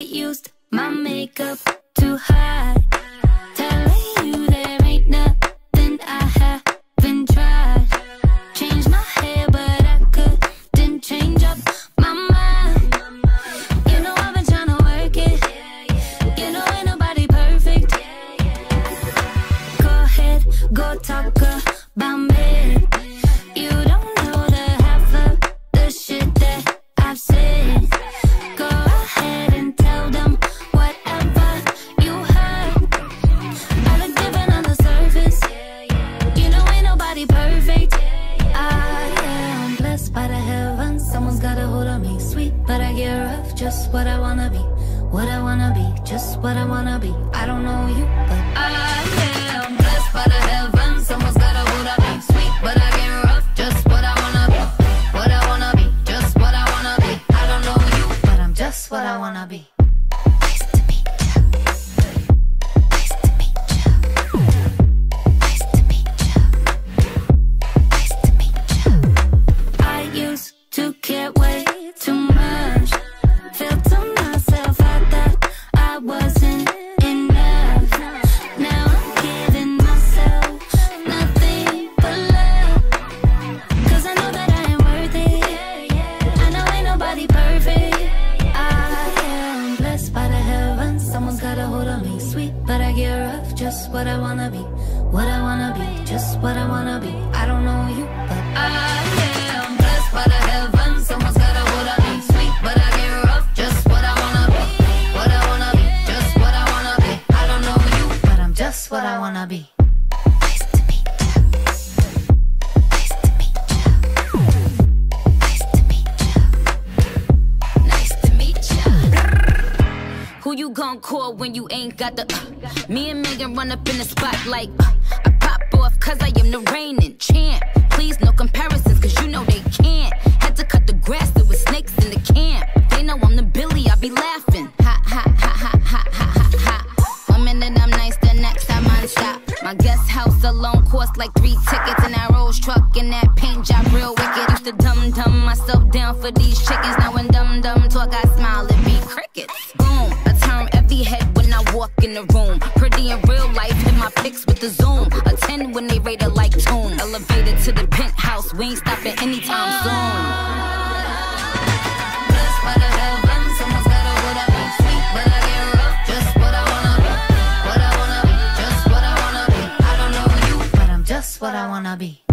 used my makeup to hide. Someone's got a hold on me. Sweet, but I get rough. Just what I wanna be. What I wanna be. Just what I wanna be. I don't know you, but I am blessed. Someone's got a hold me. Sweet, but I get rough. Just what I wanna be. What I wanna be. Just what I wanna be. I don't know you, but I'm just what I wanna be. Me. Sweet, but I get rough. Just what I wanna be. What I wanna be. Just what I wanna be. I don't know you, but I am blessed by the heavens. Someone's got a hold. Sweet, but I get rough. Just what I wanna be. What I wanna be. Just what I wanna be. I don't know you, but I'm just what I wanna be. Call when you ain't got the uh, Me and Meghan run up in the spotlight. Uh, I pop off cause I am the reigning champ. Please no comparisons cause you know they can't. Had to cut the grass, there was snakes in the camp. They know I'm the Billy, I be laughing. Ha ha ha ha ha ha ha ha. One minute I'm nice, the next I'm on stop. My guest house alone cost like three tickets And that Rolls truck and that paint job real wicked. Used to dumb dumb myself down for these chickens Now the room Pretty in real life, hit my pics with the zoom A 10 when they rate it like tune Elevated to the penthouse, we ain't stopping anytime soon. Sweet, but I get rough. Just what I wanna be. What I wanna be. Just what I wanna be. I don't know you, but I'm just what I wanna be.